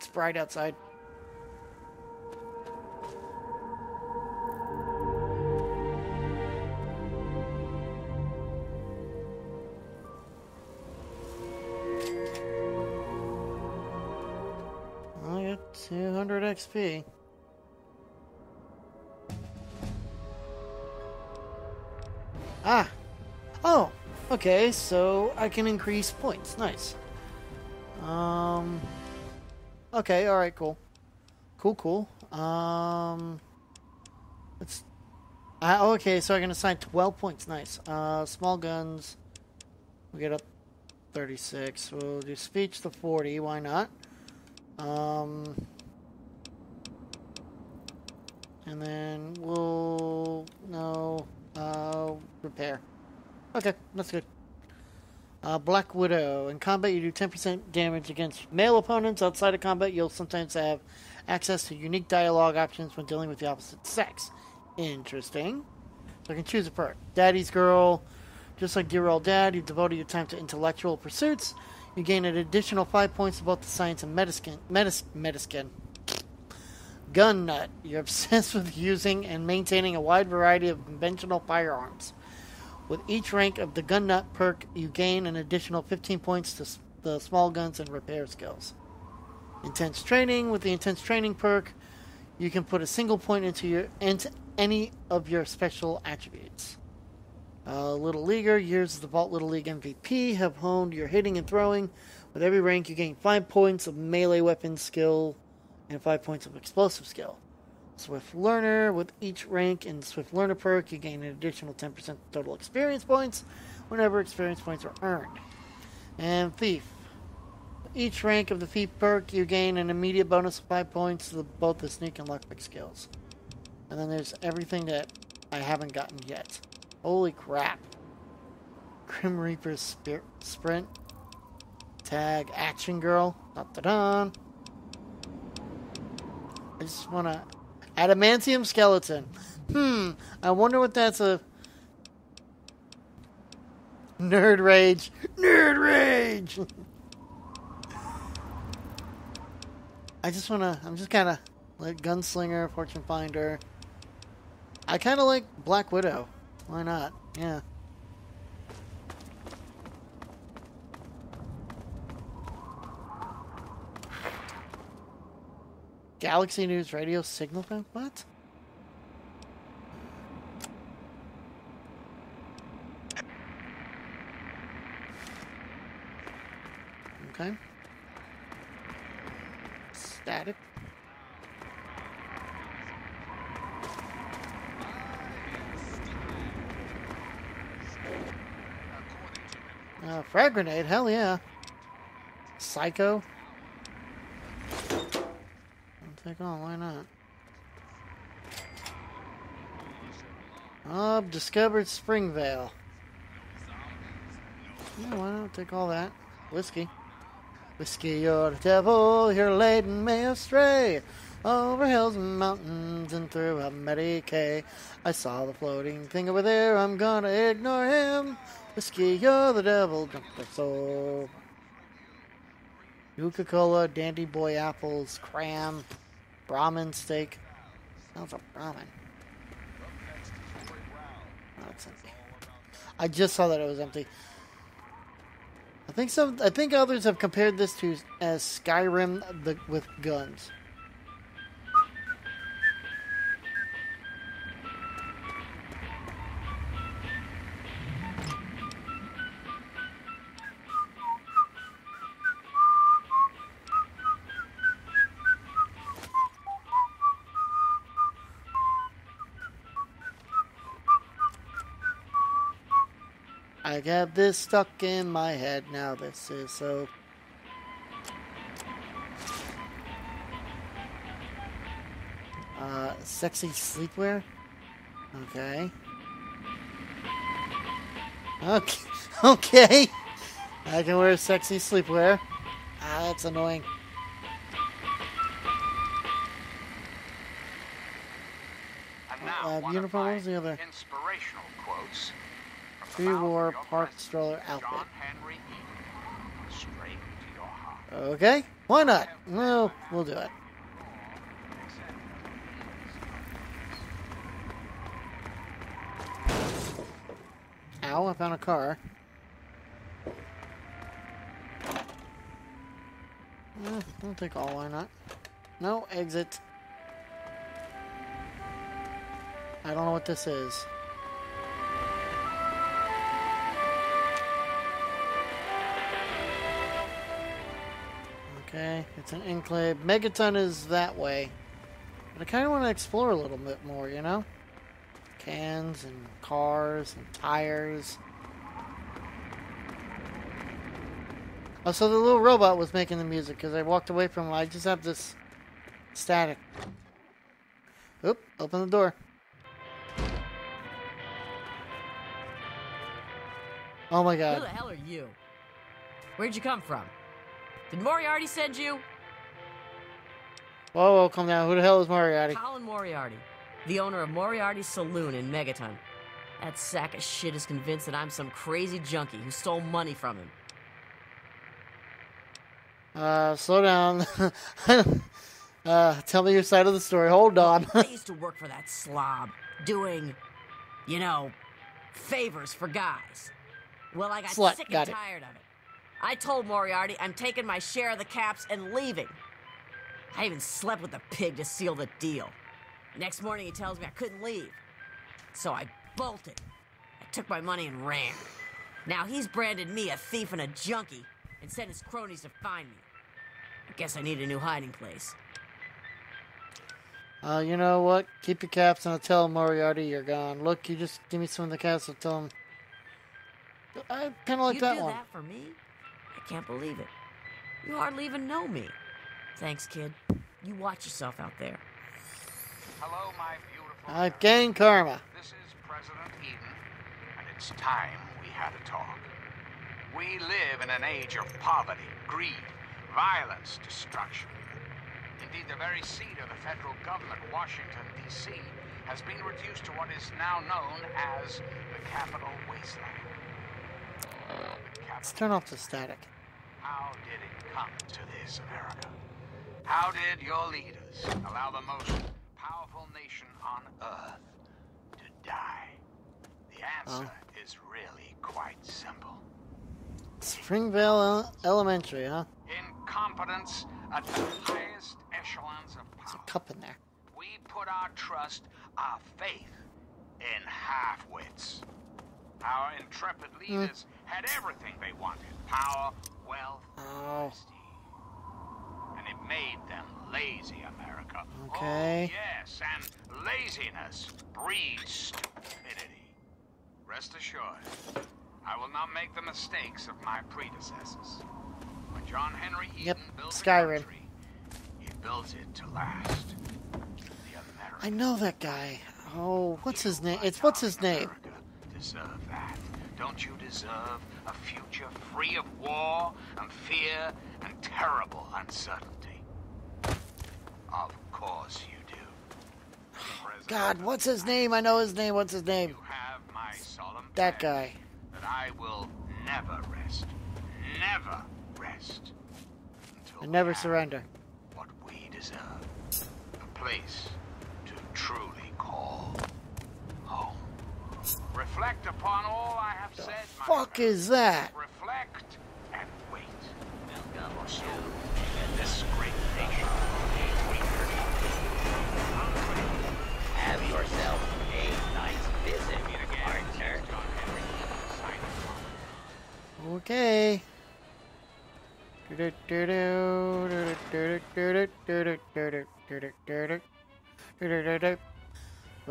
it's bright outside. I got 200 XP. Ah! Oh! Okay, so I can increase points. Nice. Um. Okay, alright, cool. Cool, cool. Um. Let's. Uh, okay, so I can assign 12 points. Nice. Uh, small guns. We get up 36. We'll do speech to 40. Why not? Um. And then we'll. No. Uh, repair. Okay, that's good. Uh, Black Widow. In combat, you do 10% damage against male opponents. Outside of combat, you'll sometimes have access to unique dialogue options when dealing with the opposite sex. Interesting. So I can choose a perk. Daddy's Girl. Just like Dear Old Dad, you've devoted your time to intellectual pursuits. You gain an additional 5 points to both the science and medicine. Medis- medicine. Gun Nut. You're obsessed with using and maintaining a wide variety of conventional firearms. With each rank of the Gun Nut perk, you gain an additional 15 points to the small guns and repair skills. Intense Training. With the Intense Training perk, you can put a single point into your into any of your special attributes. Uh, Little Leaguer, years of the Vault Little League MVP have honed your hitting and throwing. With every rank, you gain 5 points of melee weapon skill and 5 points of explosive skill. Swift Learner, with each rank in Swift Learner perk, you gain an additional 10% total experience points whenever experience points are earned. And Thief. Each rank of the Thief perk, you gain an immediate bonus of 5 points to both the sneak and lockpick skills. And then there's everything that I haven't gotten yet. Holy crap. Grim Reaper Sprint. Tag Action Girl. Da da da. I just want to. Adamantium Skeleton. Hmm. I wonder what that's a. Nerd Rage. Nerd Rage! I just want to. I'm just kind of. Like Gunslinger, Fortune Finder. I kind of like Black Widow. Why not? Yeah. Galaxy News Radio signal phone? What? Okay. Static. Uh, frag grenade, hell yeah. Psycho. Take on, why not? Uh, discovered Springvale. Yeah, why not take all that? Whiskey. Whiskey, you're the devil, you're laden me astray. Over hills and mountains and through a Medicaid. I saw the floating thing over there, I'm gonna ignore him. Whiskey, you're the devil, drunk the soul. Nuka-Cola, Dandy Boy apples, cram, Brahmin steak. Sounds like Brahmin. Oh, it's empty. I just saw that it was empty. I think some. I think others have compared this to as Skyrim the, with guns. I got this stuck in my head now. This is so. Uh, sexy sleepwear. Okay. Okay. Okay. I can wear sexy sleepwear. Ah, that's annoying. And now, Uh, one uniform, of my the other? Inspirational quotes. Pre-war park stroller outfit. Okay, why not? No, we'll do it. Ow, I found a car. Eh, I'll take all, why not? No, exit. I don't know what this is. Okay, it's an enclave. Megaton is that way. But I kind of want to explore a little bit more, you know? Cans and cars and tires. Oh, so the little robot was making the music because I walked away from it. I just have this static. Oop, open the door. Oh my god. Who the hell are you? Where'd you come from? Did Moriarty send you? Whoa, whoa, come down. Who the hell is Moriarty? Colin Moriarty, the owner of Moriarty's Saloon in Megaton. That sack of shit is convinced that I'm some crazy junkie who stole money from him. Uh, slow down. uh, tell me your side of the story. Hold on. I used to work for that slob, doing, you know, favors for guys. Well, I got Slut, sick got and tired of it. I told Moriarty I'm taking my share of the caps and leaving. I even slept with the pig to seal the deal. Next morning, he tells me I couldn't leave. So I bolted. I took my money and ran. Now he's branded me a thief and a junkie and sent his cronies to find me. I guess I need a new hiding place. Uh, you know what? Keep your caps and I'll tell Moriarty you're gone. Look, you just give me some of the caps. I'll tell him. I kind of like you that do one. that for me? I can't believe it. You hardly even know me. Thanks, kid. You watch yourself out there. Hello, my beautiful. Uh, I've gained karma. This is President Eden, and it's time we had a talk. We live in an age of poverty, greed, violence, destruction. Indeed, the very seat of the federal government, Washington, D.C., has been reduced to what is now known as the Capital Wasteland. Let's turn off the static. how did it come to this, America? How did your leaders allow the most powerful nation on earth to die? The answer is really quite simple. Springvale Ele- Elementary, huh? Incompetence at the highest echelons of power. There's a cup in there. We put our trust, our faith in half-wits. Our intrepid leaders hmm. had everything they wanted. Power, wealth, Oh. And it made them lazy, America. Okay. Oh, yes, and laziness breeds stupidity. Rest assured, I will not make the mistakes of my predecessors. When John Henry Eden Yep, built Skyrim. country, he built it to last. The I know that guy. Oh, what's his name? It's what's his name? Deserve that. Don't you deserve a future free of war and fear and terrible uncertainty? Of course you do. God, what's his name? I know his name. What's his name? You have my solemn That guy. That I will never rest. Never rest. Until I never surrender. What we deserve. A place to truly call. Reflect upon all I have said, Fuck friend. is that? Reflect and wait. Welcome to this great nation. Have yourself a nice visit, partner. Okay.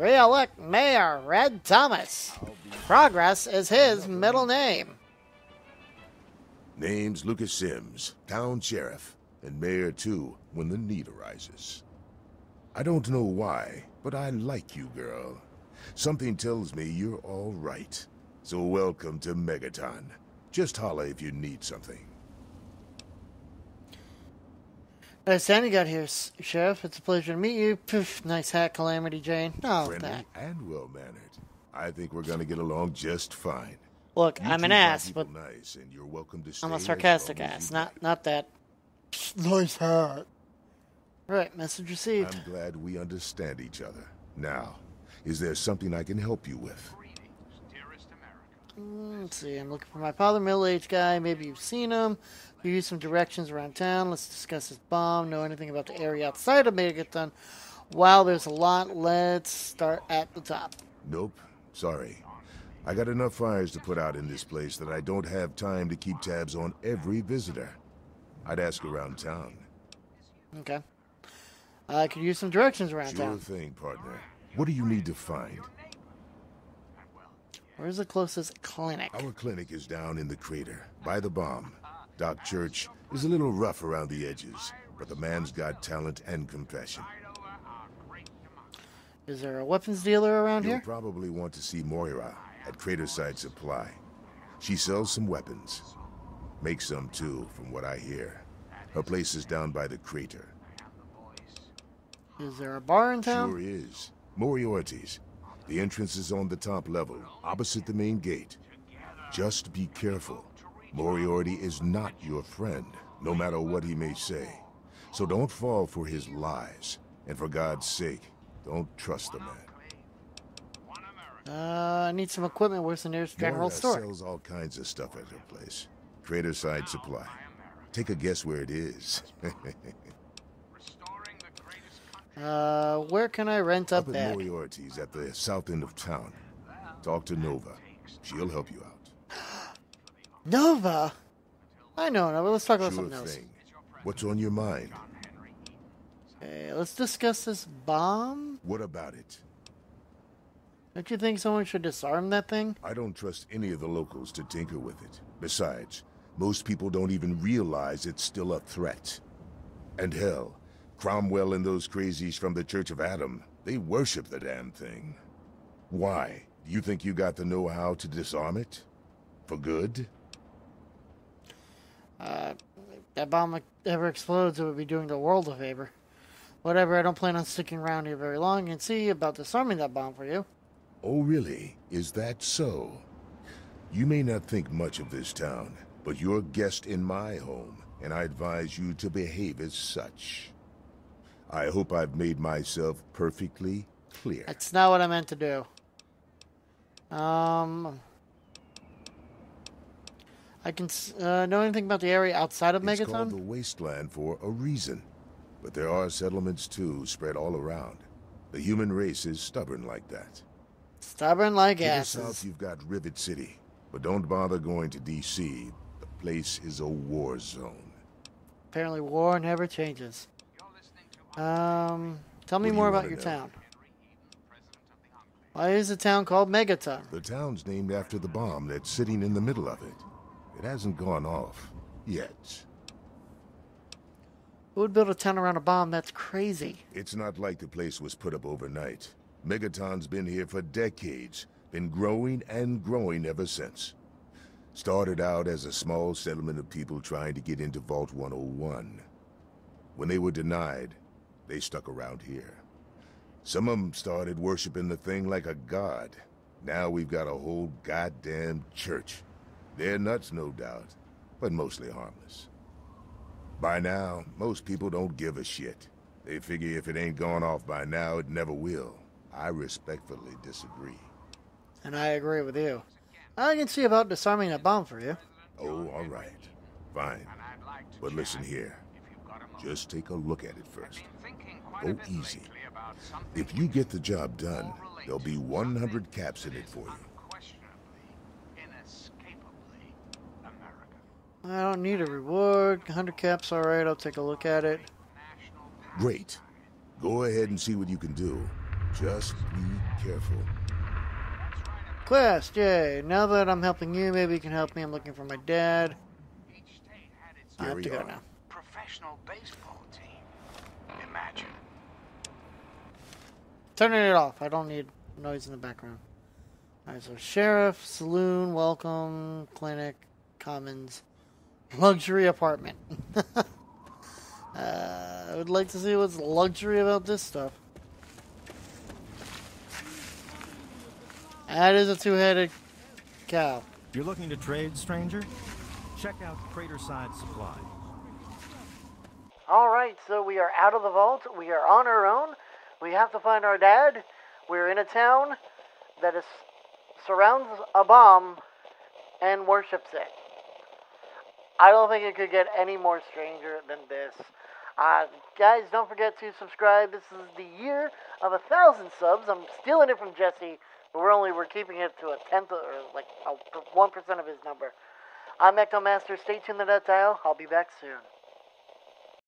Re-elect Mayor Red Thomas. Progress is his middle name. Name's Lucas Simms, town sheriff, and mayor too when the need arises. I don't know why, but I like you, girl. Something tells me you're all right. So welcome to Megaton. Just holla if you need something. Uh, Sandy got here, Sheriff. It's a pleasure to meet you. Poof, nice hat, Calamity Jane. Oh, Friendly that. and well-mannered. I think we're gonna get along just fine. Look, You I'm an ass, but nice, and you're welcome to stay I'm a sarcastic as ass. Not, like. not that. Nice hat. Right, message received. I'm glad we understand each other. Now, is there something I can help you with? Greetings, dearest America. Let's see, I'm looking for my father, middle-aged guy. Maybe you've seen him. Give you some directions around town. Let's discuss this bomb. Know anything about the area outside of Megaton? Wow, there's a lot. Let's start at the top. Nope. Sorry. I got enough fires to put out in this place that I don't have time to keep tabs on every visitor. I'd ask around town. Okay. I could use some directions around Sure town. thing, partner. What do you need to find? Where's the closest clinic? Our clinic is down in the crater, by the bomb. Doc Church is a little rough around the edges, but the man's got talent and compassion. Right over our great democracy. Is there a weapons dealer around here? You'll probably want to see Moira at Craterside Supply. She sells some weapons. Makes some too, from what I hear. Her place is down by the crater. Is there a bar in town? Sure is. Moriarty's. The entrance is on the top level, opposite the main gate. Just be careful. Moriarty is not your friend, no matter what he may say. So don't fall for his lies. And for God's sake, don't trust the man. Uh, I need some equipment. Where's the nearest general store? sells all kinds of stuff at her place. Craterside Supply. Take a guess where it is. Restoring the greatest country. Uh, where can I rent a Up at? Moriarty's at the south end of town. Talk to Nova. She'll help you out. Nova. I know Nova. Let's talk about Sure something else. thing. What's on your mind? Okay, let's discuss this bomb. What about it? Don't you think someone should disarm that thing? I don't trust any of the locals to tinker with it. Besides, most people don't even realize it's still a threat. And hell, Cromwell and those crazies from the Church of Atom, they worship the damn thing. Why? Do you think you got the know-how to disarm it? For good? Uh, if that bomb ever explodes, it would be doing the world a favor. Whatever, I don't plan on sticking around here very long and see about disarming that bomb for you. Oh, really? Is that so? You may not think much of this town, but you're a guest in my home, and I advise you to behave as such. I hope I've made myself perfectly clear. That's not what I meant to do. Um, I can uh, know anything about the area outside of It's called the Wasteland for a reason. But there are settlements too, spread all around. The human race is stubborn like that. Stubborn like To the south, you've got Rivet City. But don't bother going to D.C. The place is a war zone. Apparently, war never changes. You're listening to Um, tell me more you about your know? town. Henry Eden, president of the Enclave. Why is the town called Megaton? The town's named after the bomb that's sitting in the middle of it. It hasn't gone off. Yet. Who would build a town around a bomb? That's crazy. It's not like the place was put up overnight. Megaton's been here for decades, been growing and growing ever since. Started out as a small settlement of people trying to get into Vault 101. When they were denied, they stuck around here. Some of them started worshiping the thing like a god. Now we've got a whole goddamn church. They're nuts, no doubt, but mostly harmless. By now, most people don't give a shit. They figure if it ain't gone off by now, it never will. I respectfully disagree. And I agree with you. I can see about disarming that bomb for you. Oh, all right. Fine. And I'd like to But listen here. if you've got a moment. Just take a look at it first. Been thinking quite Go easy. lately about something If you get the job done, there'll be 100 caps in it for you. unquestionably, inescapably American. I don't need a reward. 100 caps, alright, I'll take a look at it. Great. Go ahead and see what you can do. Just be careful. Quest, yay. Now that I'm helping you, maybe you can help me. I'm looking for my dad. Each state had its I have to we go now. professional baseball Turning it off. I don't need noise in the background. Alright, so sheriff, saloon, welcome, clinic, commons, luxury apartment. uh, I would like to see what's luxury about this stuff. That is a two-headed cow. You're looking to trade, stranger? Check out Craterside Supply. Alright, so we are out of the vault. We are on our own. We have to find our dad. We're in a town that is surrounds a bomb and worships it. I don't think it could get any more stranger than this. Uh, guys, don't forget to subscribe. This is the year of a thousand subs. I'm stealing it from Jesse, but we're only we're keeping it to a tenth or like one percent of his number. I'm EctoMaster. Stay tuned to that dial. I'll be back soon.